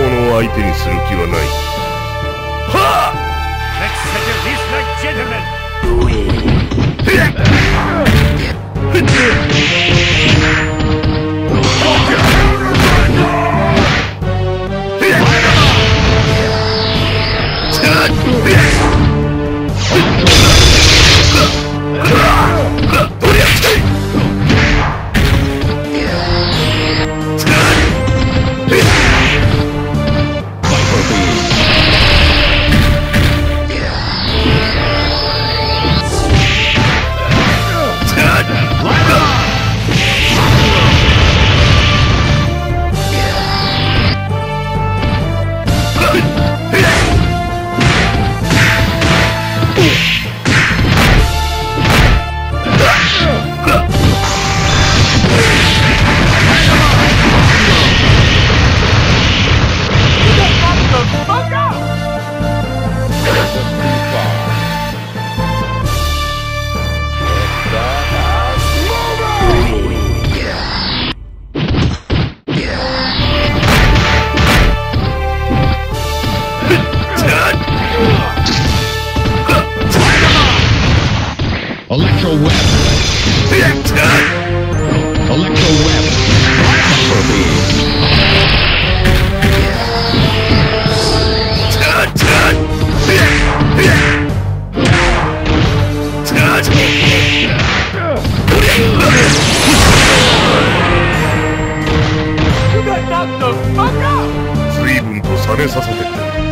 相手にする気はないはあ Let's settle this like gentlemen! Electro 随分と冷めさせてくれ